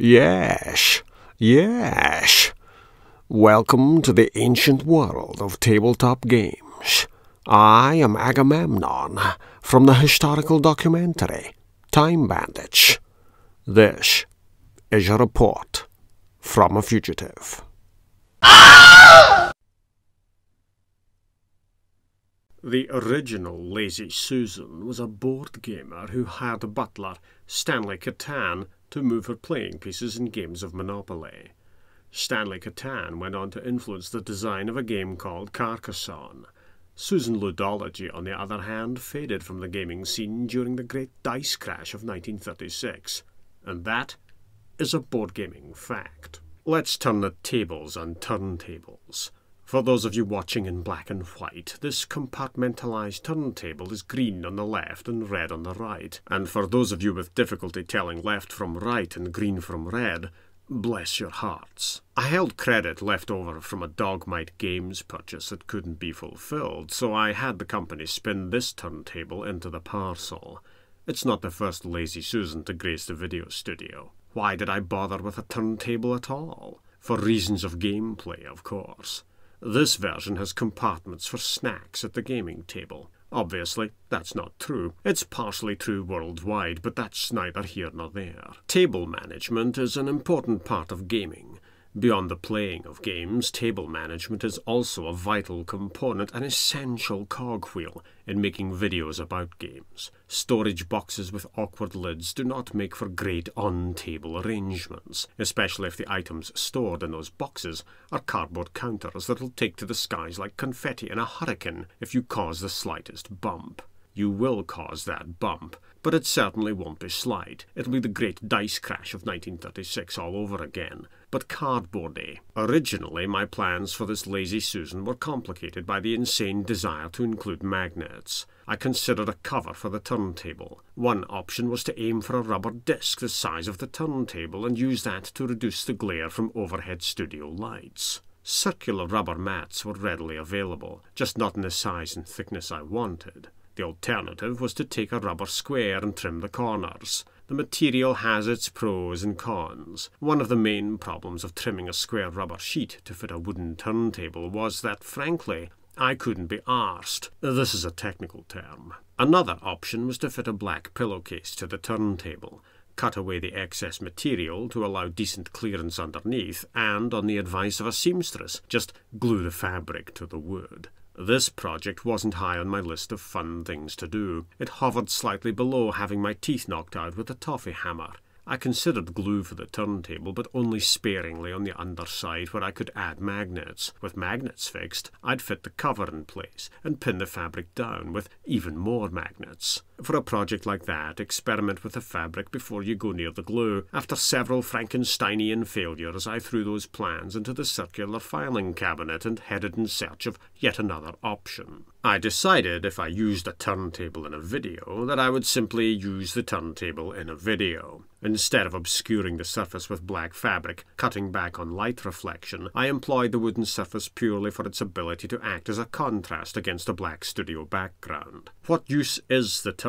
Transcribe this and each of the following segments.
Yes, yes. Welcome to the ancient world of tabletop games. I am Agamemnon from the historical documentary Time Bandits. This is a report from a fugitive. The original Lazy Susan was a board gamer who hired a butler, Stanley Catan, to move her playing pieces in games of Monopoly. Stanley Catan went on to influence the design of a game called Carcassonne. Susan Ludology, on the other hand, faded from the gaming scene during the Great Dice Crash of 1936. And that is a board gaming fact. Let's turn the tables on turntables. For those of you watching in black and white, this compartmentalized turntable is green on the left and red on the right. And for those of you with difficulty telling left from right and green from red, bless your hearts. I held credit left over from a Dogmight Games purchase that couldn't be fulfilled, so I had the company spin this turntable into the parcel. It's not the first Lazy Susan to grace the video studio. Why did I bother with a turntable at all? For reasons of gameplay, of course. This version has compartments for snacks at the gaming table. Obviously, that's not true. It's partially true worldwide, but that's neither here nor there. Table management is an important part of gaming. Beyond the playing of games, table management is also a vital component, an essential cogwheel in making videos about games. Storage boxes with awkward lids do not make for great on-table arrangements, especially if the items stored in those boxes are cardboard counters that'll take to the skies like confetti in a hurricane if you cause the slightest bump. You will cause that bump, but it certainly won't be slight. It'll be the great dice crash of 1936 all over again, but cardboardy. Eh? Originally, my plans for this lazy Susan were complicated by the insane desire to include magnets. I considered a cover for the turntable. One option was to aim for a rubber disc the size of the turntable and use that to reduce the glare from overhead studio lights. Circular rubber mats were readily available, just not in the size and thickness I wanted. The alternative was to take a rubber square and trim the corners. The material has its pros and cons. One of the main problems of trimming a square rubber sheet to fit a wooden turntable was that, frankly, I couldn't be arsed. This is a technical term. Another option was to fit a black pillowcase to the turntable, cut away the excess material to allow decent clearance underneath, and, on the advice of a seamstress, just glue the fabric to the wood. This project wasn't high on my list of fun things to do. It hovered slightly below having my teeth knocked out with a toffee hammer. I considered glue for the turntable, but only sparingly on the underside where I could add magnets. With magnets fixed, I'd fit the cover in place and pin the fabric down with even more magnets. For a project like that, experiment with the fabric before you go near the glue. After several Frankensteinian failures, I threw those plans into the circular filing cabinet and headed in search of yet another option. I decided if I used a turntable in a video that I would simply use the turntable in a video. Instead of obscuring the surface with black fabric, cutting back on light reflection, I employed the wooden surface purely for its ability to act as a contrast against a black studio background. What use is the turntable?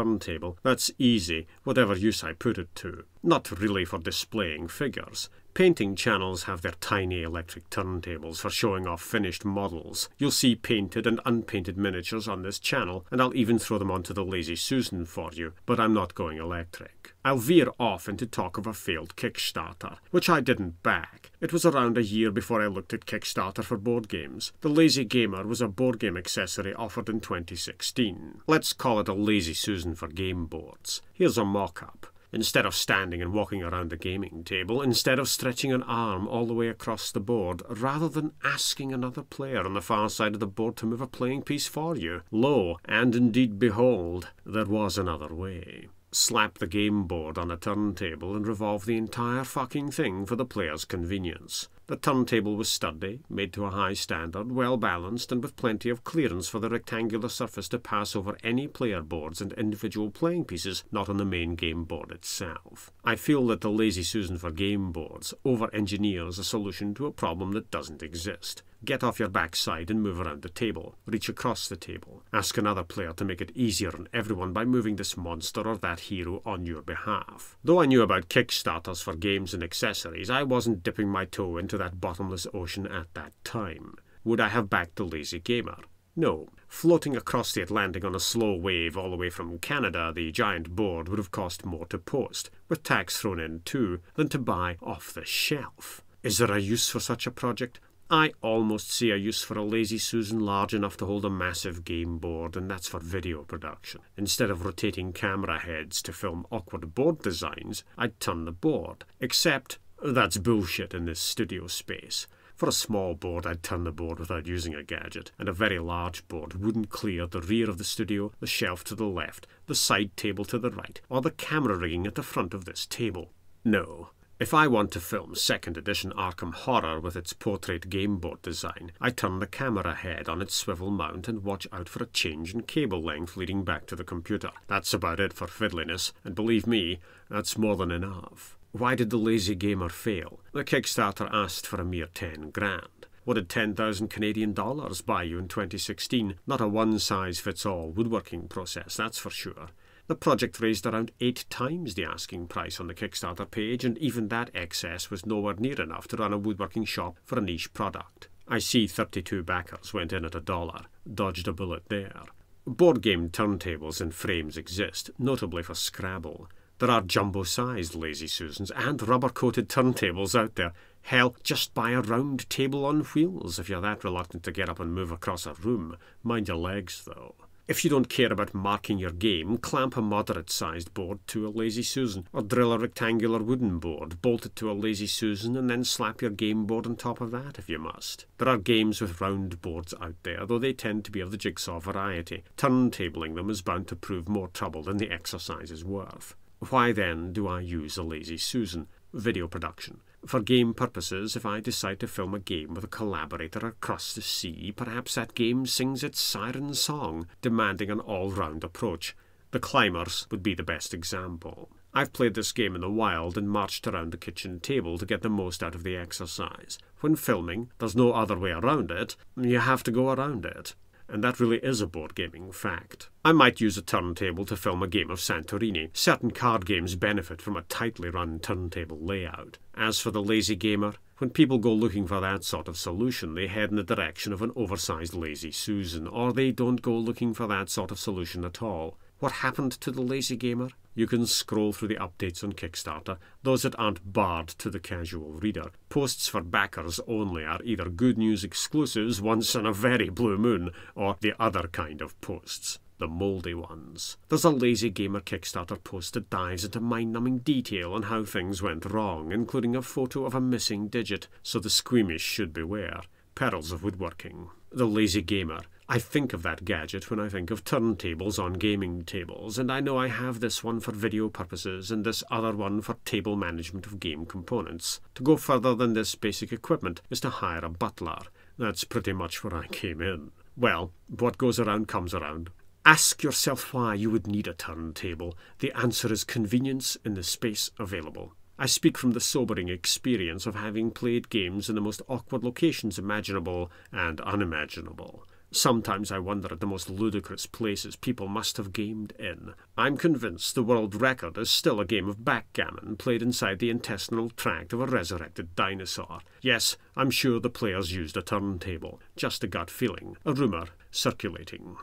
That's easy, whatever use I put it to. Not really for displaying figures. Painting channels have their tiny electric turntables for showing off finished models. You'll see painted and unpainted miniatures on this channel, and I'll even throw them onto the Lazy Susan for you, but I'm not going electric. I'll veer off into talk of a failed Kickstarter, which I didn't back. It was around a year before I looked at Kickstarter for board games. The Lazy Gamer was a board game accessory offered in 2016. Let's call it a Lazy Susan for game boards. Here's a mock-up. Instead of standing and walking around the gaming table, instead of stretching an arm all the way across the board, rather than asking another player on the far side of the board to move a playing piece for you, lo, and indeed behold, there was another way. Slap the game board on a turntable and revolve the entire fucking thing for the player's convenience. The turntable was sturdy, made to a high standard, well balanced, and with plenty of clearance for the rectangular surface to pass over any player boards and individual playing pieces not on the main game board itself. I feel that the Lazy Susan for game boards over-engineers a solution to a problem that doesn't exist. Get off your backside and move around the table. Reach across the table. Ask another player to make it easier on everyone by moving this monster or that hero on your behalf. Though I knew about Kickstarters for games and accessories, I wasn't dipping my toe into that bottomless ocean at that time. Would I have backed the lazy gamer? No. Floating across the Atlantic on a slow wave all the way from Canada, the giant board would have cost more to post, with tax thrown in too, than to buy off the shelf. Is there a use for such a project? I almost see a use for a Lazy Susan large enough to hold a massive game board, and that's for video production. Instead of rotating camera heads to film awkward board designs, I'd turn the board. Except that's bullshit in this studio space. For a small board, I'd turn the board without using a gadget, and a very large board wouldn't clear the rear of the studio, the shelf to the left, the side table to the right, or the camera rigging at the front of this table. No. If I want to film 2nd edition Arkham Horror with its portrait game board design, I turn the camera head on its swivel mount and watch out for a change in cable length leading back to the computer. That's about it for fiddliness, and believe me, that's more than enough. Why did the lazy gamer fail? The Kickstarter asked for a mere 10 grand. What did 10,000 Canadian dollars buy you in 2016? Not a one size fits all woodworking process, that's for sure. The project raised around eight times the asking price on the Kickstarter page, and even that excess was nowhere near enough to run a woodworking shop for a niche product. I see 32 backers went in at a dollar, dodged a bullet there. Board game turntables and frames exist, notably for Scrabble. There are jumbo sized Lazy Susans and rubber coated turntables out there. Hell, just buy a round table on wheels if you're that reluctant to get up and move across a room. Mind your legs, though. If you don't care about marking your game, clamp a moderate sized board to a Lazy Susan, or drill a rectangular wooden board, bolt it to a Lazy Susan, and then slap your game board on top of that if you must. There are games with round boards out there, though they tend to be of the jigsaw variety. Turntabling them is bound to prove more trouble than the exercise is worth. Why then do I use a Lazy Susan? Video production. For game purposes, if I decide to film a game with a collaborator across the sea, perhaps that game sings its siren song, demanding an all round approach. The Climbers would be the best example. I've played this game in the wild and marched around the kitchen table to get the most out of the exercise. When filming, there's no other way around it. You have to go around it and that really is a board gaming fact. I might use a turntable to film a game of Santorini. Certain card games benefit from a tightly run turntable layout. As for the lazy gamer, when people go looking for that sort of solution, they head in the direction of an oversized lazy Susan, or they don't go looking for that sort of solution at all. What happened to the lazy gamer? You can scroll through the updates on Kickstarter, those that aren't barred to the casual reader. Posts for backers only are either good news exclusives once in a very blue moon, or the other kind of posts the mouldy ones. There's a Lazy Gamer Kickstarter post that dives into mind numbing detail on how things went wrong, including a photo of a missing digit, so the squeamish should beware. Perils of woodworking. The Lazy Gamer I think of that gadget when I think of turntables on gaming tables, and I know I have this one for video purposes and this other one for table management of game components. To go further than this basic equipment is to hire a butler. That's pretty much where I came in. Well, what goes around comes around. Ask yourself why you would need a turntable. The answer is convenience in the space available. I speak from the sobering experience of having played games in the most awkward locations imaginable and unimaginable. Sometimes I wonder at the most ludicrous places people must have gamed in. I'm convinced the world record is still a game of backgammon played inside the intestinal tract of a resurrected dinosaur. Yes, I'm sure the players used a turntable. Just a gut feeling, a rumour circulating.